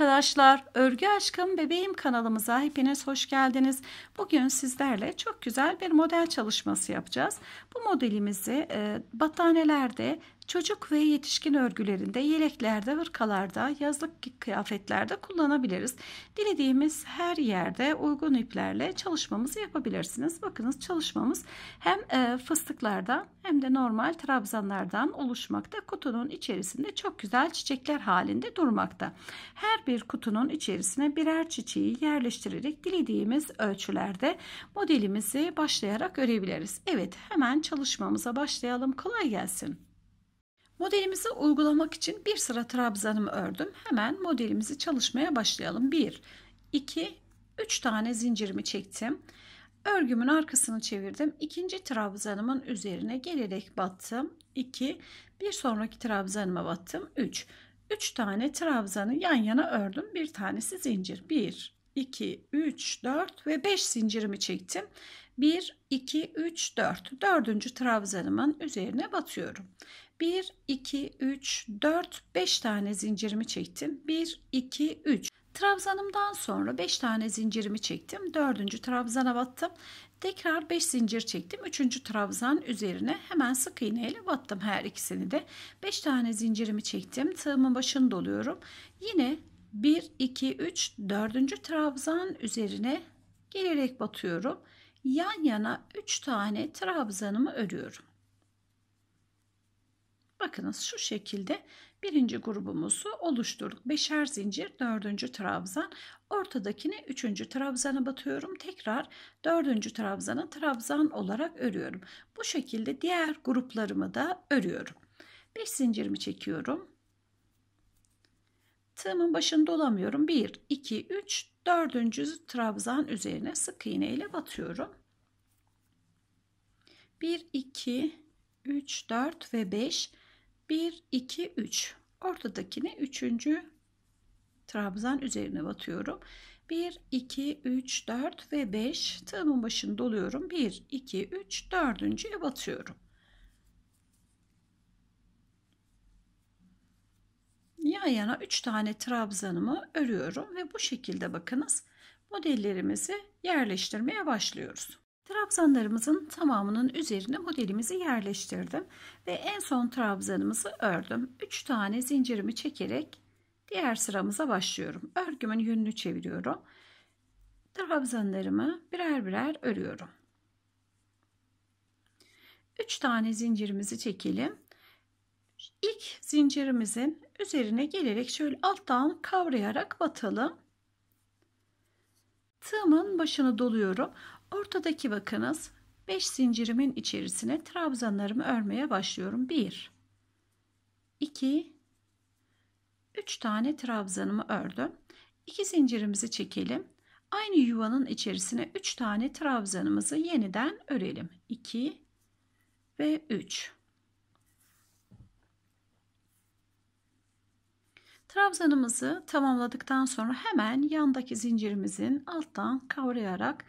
arkadaşlar. Örgü Aşkım Bebeğim kanalımıza hepiniz hoş geldiniz. Bugün sizlerle çok güzel bir model çalışması yapacağız. Bu modelimizi e, battaniyelerde Çocuk ve yetişkin örgülerinde, yeleklerde, hırkalarda, yazlık kıyafetlerde kullanabiliriz. Dilediğimiz her yerde uygun iplerle çalışmamızı yapabilirsiniz. Bakınız çalışmamız hem e, fıstıklardan hem de normal trabzanlardan oluşmakta. Kutunun içerisinde çok güzel çiçekler halinde durmakta. Her bir kutunun içerisine birer çiçeği yerleştirerek dilediğimiz ölçülerde modelimizi başlayarak örebiliriz. Evet hemen çalışmamıza başlayalım. Kolay gelsin. Modelimizi uygulamak için bir sıra trabzanımı ördüm. Hemen modelimizi çalışmaya başlayalım. 1, 2, 3 tane zincirimi çektim. Örgümün arkasını çevirdim. İkinci trabzanımın üzerine gelerek battım. 2, bir sonraki trabzanıma battım. 3, 3 tane trabzanı yan yana ördüm. Bir tanesi zincir. 1, 2, 3, 4 ve 5 zincirimi çektim. 1, 2, 3, 4. Dördüncü trabzanımın üzerine batıyorum. 1, 2, 3, 4, 5 tane zincirimi çektim. 1, 2, 3. Trabzanımdan sonra 5 tane zincirimi çektim. 4. trabzana battım. Tekrar 5 zincir çektim. 3. trabzan üzerine hemen sık iğne ile battım her ikisini de. 5 tane zincirimi çektim. Tığımın başını doluyorum. Yine 1, 2, 3, 4. trabzan üzerine gelerek batıyorum. Yan yana 3 tane trabzanımı örüyorum. Bakınız şu şekilde birinci grubumuzu oluşturduk. Beşer zincir dördüncü trabzan ortadakine üçüncü trabzana batıyorum. Tekrar dördüncü trabzana trabzan olarak örüyorum. Bu şekilde diğer gruplarımı da örüyorum. Beş zincirimi çekiyorum. Tığımın başını dolamıyorum. 1, 2, 3, dördüncü trabzan üzerine sık iğne ile batıyorum. 1, 2, 3, 4 ve 5 1, 2, 3. Ortadakine 3. trabzan üzerine batıyorum. 1, 2, 3, 4 ve 5 tığımın başını doluyorum. 1, 2, 3, dördüncüye batıyorum. Yan yana 3 tane trabzanımı örüyorum ve bu şekilde bakınız modellerimizi yerleştirmeye başlıyoruz. Trabzanlarımızın tamamının üzerine modelimizi yerleştirdim ve en son trabzanımızı ördüm. 3 tane zincirimi çekerek diğer sıramıza başlıyorum. Örgümün yönünü çeviriyorum. Trabzanlarımı birer birer örüyorum. 3 tane zincirimizi çekelim. İlk zincirimizin üzerine gelerek şöyle alttan kavrayarak batalım. Tığımın başını doluyorum. Ortadaki bakınız 5 zincirimin içerisine trabzanlarımı örmeye başlıyorum. 1 2 3 tane trabzanımı ördüm. 2 zincirimizi çekelim. Aynı yuvanın içerisine 3 tane trabzanımızı yeniden örelim. 2 ve 3. Trabzanımızı tamamladıktan sonra hemen yandaki zincirimizin alttan kavrayarak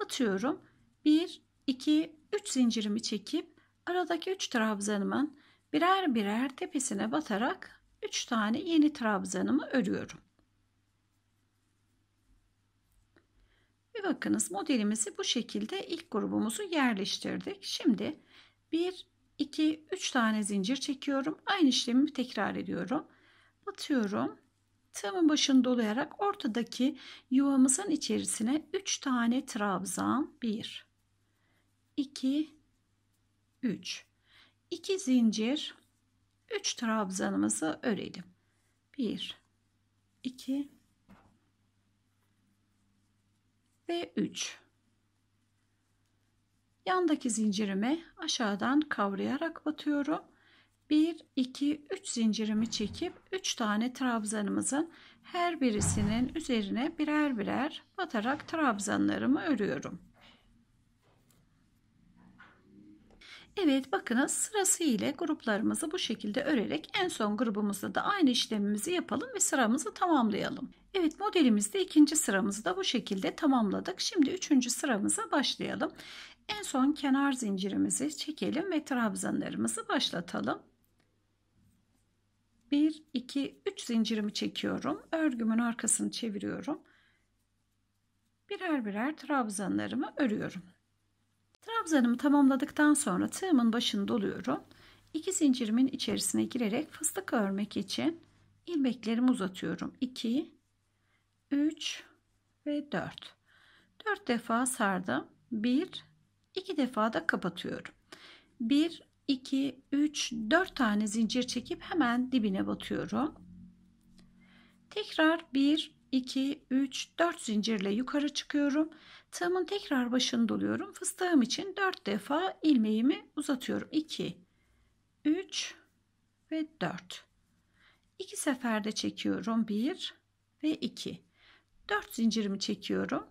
batıyorum. 1, 2, 3 zincirimi çekip aradaki 3 trabzanımın birer birer tepesine batarak 3 tane yeni trabzanımı örüyorum. Ve bakınız modelimizi bu şekilde ilk grubumuzu yerleştirdik. Şimdi 1, 2, 3 tane zincir çekiyorum. Aynı işlemi tekrar ediyorum. Batıyorum tığımın başını dolayarak ortadaki yuvamızın içerisine 3 tane trabzan 1 2 3 2 zincir 3 trabzanımızı örelim. 1 2 ve 3 yandaki zincirime aşağıdan kavrayarak batıyorum 1 2 3 zincirimi çekip 3 tane trabzanımızın her birisinin üzerine birer birer batarak trabzanlarımı örüyorum. Evet bakınız sırası ile gruplarımızı bu şekilde örerek en son grubumuzda da aynı işlemimizi yapalım ve sıramızı tamamlayalım. Evet modelimizde ikinci sıramızı da bu şekilde tamamladık. Şimdi üçüncü sıramıza başlayalım. En son kenar zincirimizi çekelim ve trabzanlarımızı başlatalım. 1 2 3 zincirimi çekiyorum. Örgümün arkasını çeviriyorum. Birer birer trabzanlarımı örüyorum. Trabzanımı tamamladıktan sonra tığımın başını doluyorum. 2 zincirimin içerisine girerek fıstık örmek için ilmeklerimi uzatıyorum. 2 3 ve 4. 4 defa sardım. 1 2 defa da kapatıyorum. 1 2 3 4 tane zincir çekip hemen dibine batıyorum. Tekrar 1 2 3 4 zincirle yukarı çıkıyorum. Tığımın tekrar başını doluyorum. Fıstığım için 4 defa ilmeğimi uzatıyorum. 2 3 ve 4. 2 seferde çekiyorum. 1 ve 2. 4 zincirimi çekiyorum.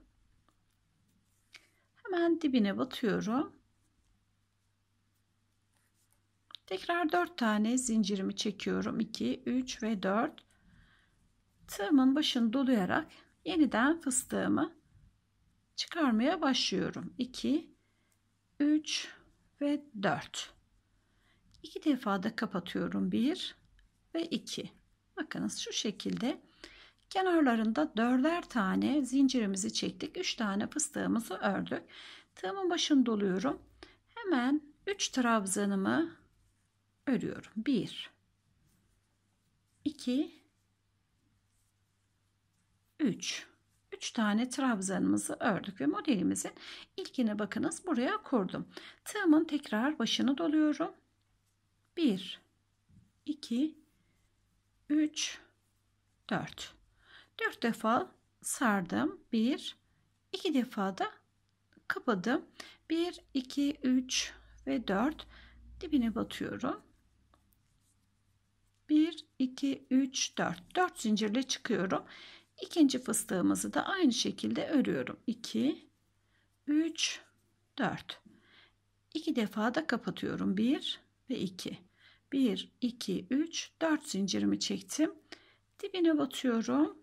Hemen dibine batıyorum. Tekrar 4 tane zincirimi çekiyorum. 2, 3 ve 4. Tığımın başını dolayarak yeniden fıstığımı çıkarmaya başlıyorum. 2, 3 ve 4. 2 defa da kapatıyorum. 1 ve 2. Bakınız şu şekilde kenarlarında dörder tane zincirimizi çektik. 3 tane fıstığımızı ördük. Tığımın başını doluyorum. Hemen 3 trabzanımı örüyorum. 1 2 3 3 tane trabzanımızı ördük ve modelimizin ilkine bakınız buraya kurdum. Tığımın tekrar başını doluyorum. 1 2 3 4 4 defa sardım. 1 2 defa da kapadım. 1 2 3 ve 4 dibine batıyorum. 1 2 3 4 4 zincirle çıkıyorum. İkinci fıstığımızı da aynı şekilde örüyorum. 2 3 4 2 defa da kapatıyorum. 1 ve 2 1 2 3 4 zincirimi çektim. Dibine batıyorum.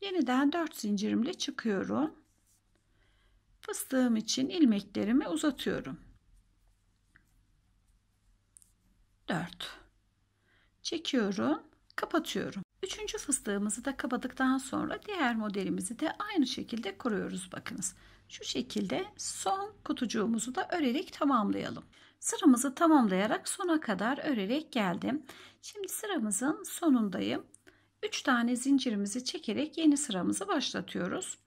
Yeniden 4 zincirimle çıkıyorum. Fıstığım için ilmeklerimi uzatıyorum. 4 çekiyorum, kapatıyorum. Üçüncü fıstığımızı da kapadıktan sonra diğer modelimizi de aynı şekilde kuruyoruz bakınız. Şu şekilde son kutucuğumuzu da örerek tamamlayalım. Sıramızı tamamlayarak sona kadar örerek geldim. Şimdi sıramızın sonundayım. 3 tane zincirimizi çekerek yeni sıramızı başlatıyoruz.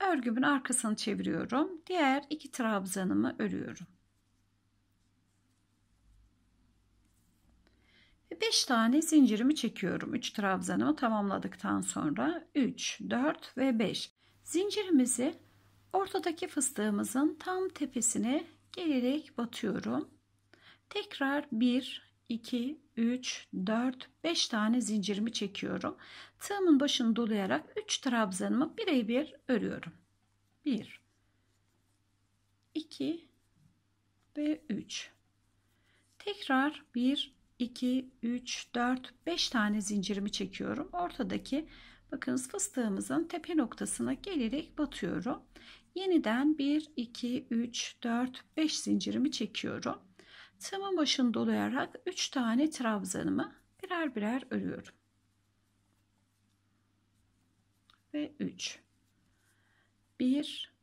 Örgümün arkasını çeviriyorum. Diğer iki trabzanımı örüyorum. 5 tane zincirimi çekiyorum. 3 trabzanımı tamamladıktan sonra 3, 4 ve 5. Zincirimizi ortadaki fıstığımızın tam tepesine gelerek batıyorum. Tekrar 1, 2, 3, 4, 5 tane zincirimi çekiyorum. Tığımın başını dolayarak 3 trabzanımı birebir örüyorum. 1, 2 ve 3. Tekrar 1, 2, 3, 4, 5 tane zincirimi çekiyorum. Ortadaki bakınız fıstığımızın tepe noktasına gelerek batıyorum. Yeniden 1, 2, 3, 4, 5 zincirimi çekiyorum. Tığımın başını dolayarak 3 tane trabzanımı birer birer örüyorum. Ve 3. 1,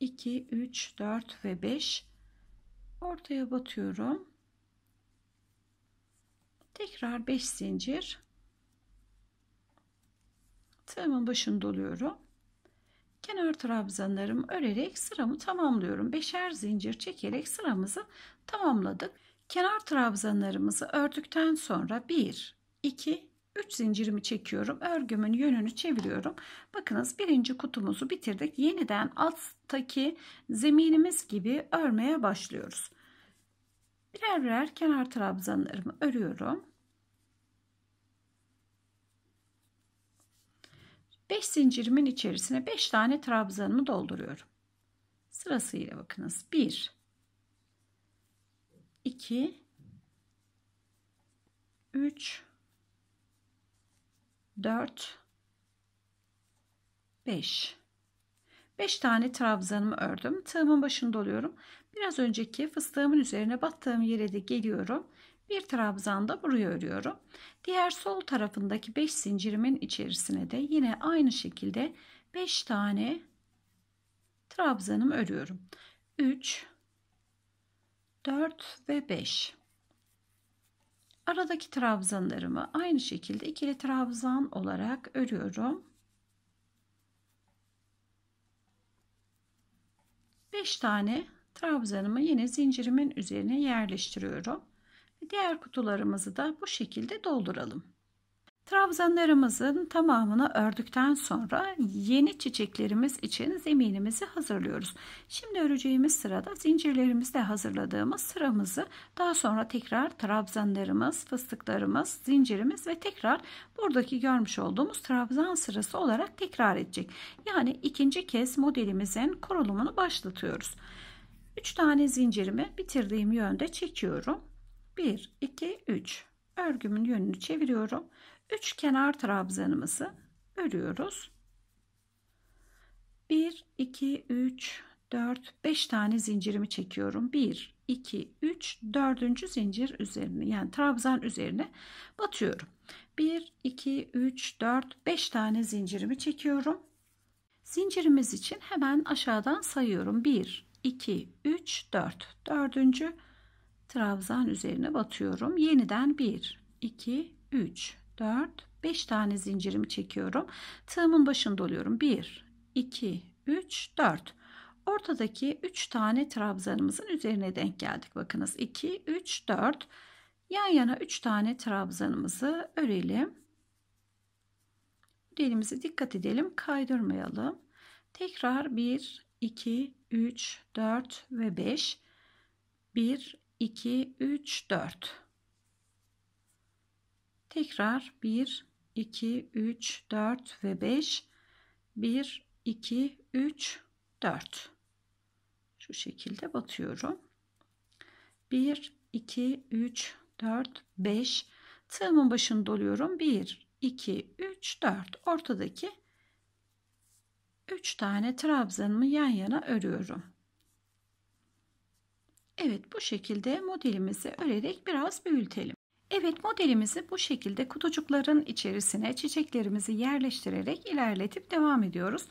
2, 3, 4 ve 5 ortaya batıyorum. Tekrar 5 zincir. Tığımın başını doluyorum. Kenar trabzanlarımı örerek sıramı tamamlıyorum. Beşer zincir çekerek sıramızı tamamladık. Kenar trabzanlarımızı ördükten sonra 1, 2, 3 zincirimi çekiyorum. Örgümün yönünü çeviriyorum. Bakınız birinci kutumuzu bitirdik. Yeniden alttaki zeminimiz gibi örmeye başlıyoruz. Birer birer kenar trabzanlarımı örüyorum. 5 zincirimin içerisine 5 tane trabzanımı dolduruyorum. Sırasıyla bakınız. 1 2 3 4 5 5 tane trabzanımı ördüm. Tığımın başını doluyorum. Biraz önceki fıstığımın üzerine battığım yere de geliyorum Bir trabzan da buraya örüyorum. Diğer sol tarafındaki 5 zincirimin içerisine de yine aynı şekilde 5 tane trabzanımı örüyorum. 3 4 ve 5 aradaki trabzanlarımı aynı şekilde ikili trabzan olarak örüyorum 5 tane trabzanımı yine zincirimin üzerine yerleştiriyorum diğer kutularımızı da bu şekilde dolduralım Trabzanlarımızın tamamını ördükten sonra yeni çiçeklerimiz için zeminimizi hazırlıyoruz. Şimdi öreceğimiz sırada zincirlerimizde hazırladığımız sıramızı daha sonra tekrar trabzanlarımız, fıstıklarımız, zincirimiz ve tekrar buradaki görmüş olduğumuz trabzan sırası olarak tekrar edecek. Yani ikinci kez modelimizin kurulumunu başlatıyoruz. 3 tane zincirimi bitirdiğim yönde çekiyorum. 1, 2, 3. Örgümün yönünü çeviriyorum. 3 kenar trabzanımızı örüyoruz. 1 2 3 4 5 tane zincirimi çekiyorum. 1 2 3 4. zincir üzerine yani trabzan üzerine batıyorum. 1 2 3 4 5 tane zincirimi çekiyorum. Zincirimiz için hemen aşağıdan sayıyorum. 1 2 3 4 4. trabzan üzerine batıyorum. Yeniden 1 2 3 4, 5 tane zincirimi çekiyorum. Tığımın başını doluyorum. 1, 2, 3, 4. Ortadaki 3 tane trabzanımızın üzerine denk geldik. Bakınız 2, 3, 4. Yan yana 3 tane trabzanımızı örelim. Elimizi dikkat edelim. Kaydırmayalım. Tekrar 1, 2, 3, 4 ve 5. 1, 2, 3, 4. Tekrar 1, 2, 3, 4 ve 5. 1, 2, 3, 4. Şu şekilde batıyorum. 1, 2, 3, 4, 5. Tığımın başını doluyorum. 1, 2, 3, 4. Ortadaki 3 tane trabzanımı yan yana örüyorum. Evet bu şekilde modelimizi örerek biraz büyütelim. Evet modelimizi bu şekilde kutucukların içerisine çiçeklerimizi yerleştirerek ilerletip devam ediyoruz.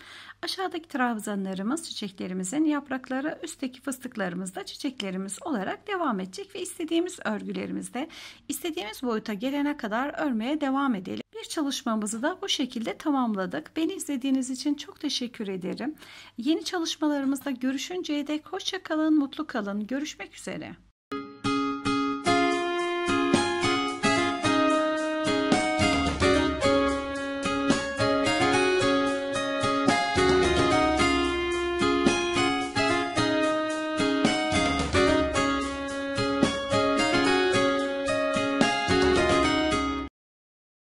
Aşağıdaki trabzanlarımız çiçeklerimizin yaprakları üstteki fıstıklarımız da çiçeklerimiz olarak devam edecek ve istediğimiz örgülerimizde istediğimiz boyuta gelene kadar örmeye devam edelim. Bir çalışmamızı da bu şekilde tamamladık. Beni izlediğiniz için çok teşekkür ederim. Yeni çalışmalarımızda görüşünceye dek hoşça kalın, mutlu kalın. Görüşmek üzere.